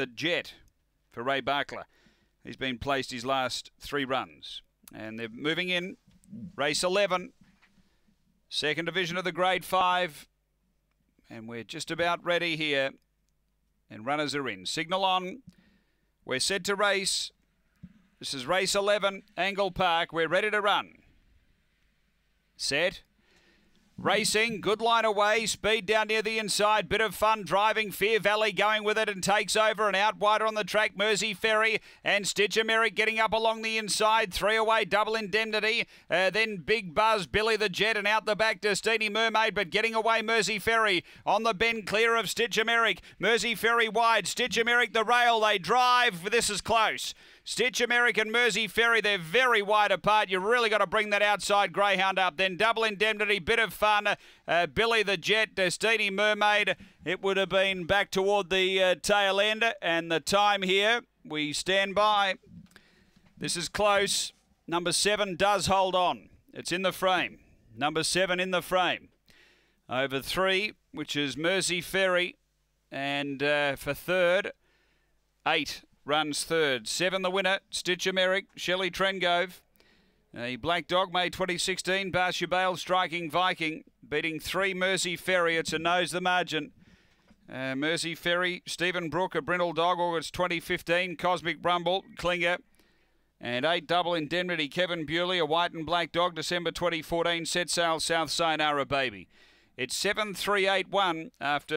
the Jet for Ray Barkler. He's been placed his last three runs. And they're moving in. Race 11. Second division of the Grade 5. And we're just about ready here. And runners are in. Signal on. We're set to race. This is race 11, Angle Park. We're ready to run. Set. Racing, good line away, speed down near the inside, bit of fun driving. Fear Valley going with it and takes over and out wider on the track. Mersey Ferry and Stitcher Merrick getting up along the inside. Three away, double indemnity. Uh, then Big Buzz, Billy the Jet, and out the back, to Destiny Mermaid, but getting away Mersey Ferry on the bend, clear of Stitcher Merrick. Mersey Ferry wide, Stitcher Merrick the rail. They drive. This is close. Stitcher Merrick Mersey Ferry, they're very wide apart. You've really got to bring that outside Greyhound up. Then Double Indemnity, bit of fun. Uh, Billy the Jet, Destiny Mermaid. It would have been back toward the uh, tail end. And the time here, we stand by. This is close. Number seven does hold on. It's in the frame. Number seven in the frame. Over three, which is Mersey Ferry. And uh, for third, eight runs third. Seven the winner, Stitcher Merrick, Shelley Trengove. A Black Dog, May 2016, Barcia Bale striking Viking, beating three Mersey Ferry. It's a nose the margin. Uh, Mersey Ferry, Stephen Brook, a Brindle Dog, August 2015, Cosmic Rumble, Klinger. And eight double indemnity, Kevin Bewley, a white and black dog, December 2014, set sail South Sayonara Baby. It's 7381 after.